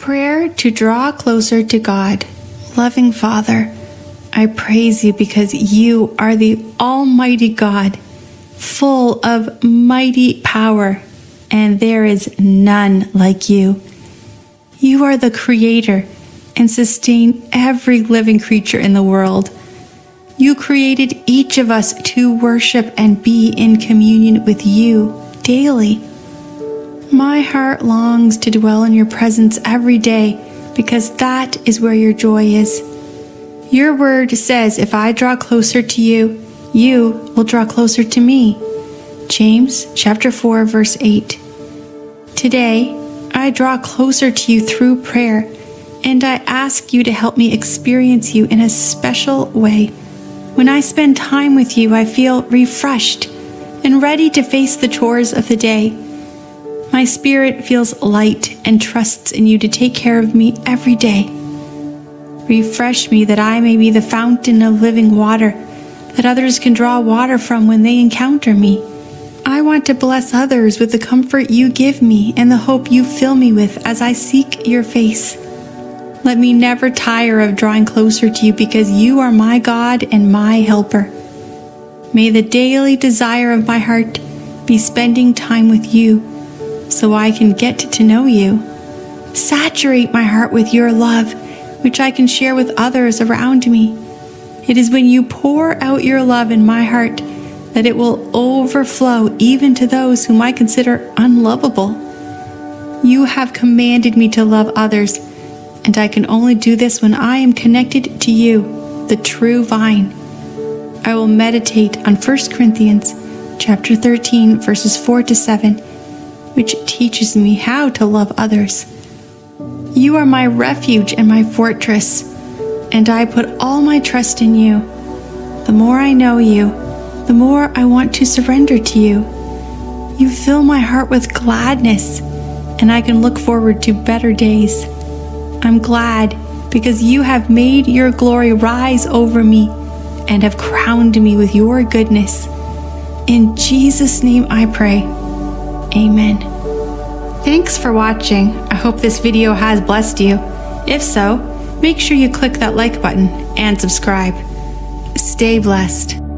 Prayer to draw closer to God. Loving Father, I praise you because you are the Almighty God, full of mighty power, and there is none like you. You are the Creator and sustain every living creature in the world. You created each of us to worship and be in communion with you daily. My heart longs to dwell in your presence every day because that is where your joy is. Your word says, If I draw closer to you, you will draw closer to me. James chapter 4 verse 8. Today, I draw closer to you through prayer, and I ask you to help me experience you in a special way. When I spend time with you, I feel refreshed and ready to face the chores of the day. My spirit feels light and trusts in you to take care of me every day. Refresh me that I may be the fountain of living water that others can draw water from when they encounter me. I want to bless others with the comfort you give me and the hope you fill me with as I seek your face. Let me never tire of drawing closer to you because you are my God and my helper. May the daily desire of my heart be spending time with you so I can get to know you. Saturate my heart with your love, which I can share with others around me. It is when you pour out your love in my heart that it will overflow even to those whom I consider unlovable. You have commanded me to love others, and I can only do this when I am connected to you, the true vine. I will meditate on 1 Corinthians chapter 13 verses 4 to 7 which teaches me how to love others. You are my refuge and my fortress, and I put all my trust in you. The more I know you, the more I want to surrender to you. You fill my heart with gladness, and I can look forward to better days. I'm glad because you have made your glory rise over me and have crowned me with your goodness. In Jesus' name I pray. Amen. Thanks for watching. I hope this video has blessed you. If so, make sure you click that like button and subscribe. Stay blessed.